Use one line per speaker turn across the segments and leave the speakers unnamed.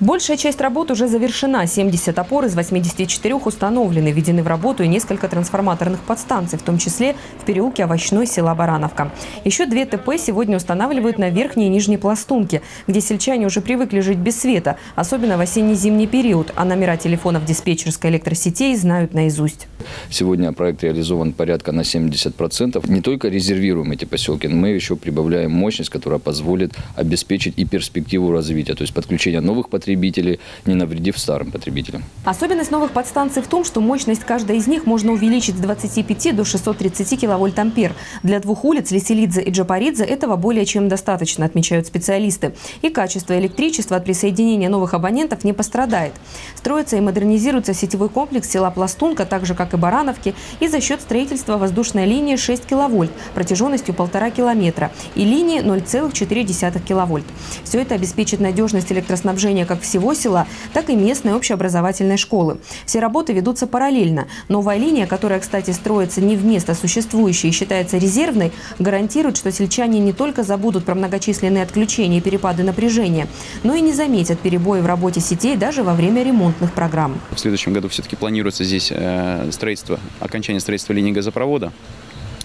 Большая часть работ уже завершена. 70 опор из 84 установлены, введены в работу и несколько трансформаторных подстанций, в том числе в переулке Овощной села Барановка. Еще две ТП сегодня устанавливают на верхней и нижней пластунке, где сельчане уже привыкли жить без света, особенно в осенне-зимний период, а номера телефонов диспетчерской электросетей знают наизусть.
Сегодня проект реализован порядка на 70%. Не только резервируем эти поселки, но мы еще прибавляем мощность, которая позволит обеспечить и перспективу развития, то есть подключение новых потребителей, не навредив старым потребителям.
Особенность новых подстанций в том, что мощность каждой из них можно увеличить с 25 до 630 киловольт-ампер. Для двух улиц Лиселидзе и Джапаридзе этого более чем достаточно, отмечают специалисты. И качество электричества от присоединения новых абонентов не пострадает. Строится и модернизируется сетевой комплекс села Пластунка, так же как и Барановки, и за счет строительства воздушной линии 6 киловольт протяженностью полтора километра и линии 0,4 киловольт. Все это обеспечит надежность электроснабжения как всего села, так и местной общеобразовательной школы. Все работы ведутся параллельно. Новая линия, которая, кстати, строится не вместо существующей и считается резервной, гарантирует, что сельчане не только забудут про многочисленные отключения и перепады напряжения, но и не заметят перебои в работе сетей даже во время ремонтных программ.
В следующем году все-таки планируется здесь э, строительство, окончание строительства линии газопровода.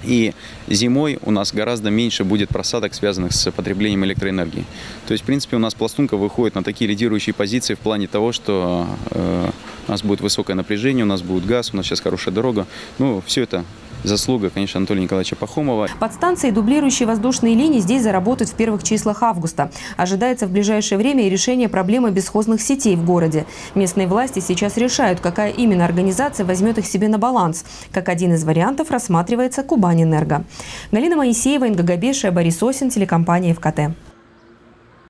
И зимой у нас гораздо меньше будет просадок, связанных с потреблением электроэнергии. То есть, в принципе, у нас пластунка выходит на такие лидирующие позиции в плане того, что э, у нас будет высокое напряжение, у нас будет газ, у нас сейчас хорошая дорога. Ну, все это заслуга, конечно, Анатолия Николаевича Пахомова.
Подстанции, дублирующие воздушные линии, здесь заработают в первых числах августа. Ожидается в ближайшее время и решение проблемы бесхозных сетей в городе. Местные власти сейчас решают, какая именно организация возьмет их себе на баланс. Как один из вариантов рассматривается Кубань-Энерго. Галина Моисеева, Инга Габеша, Борис Осин, телекомпания ФКТ.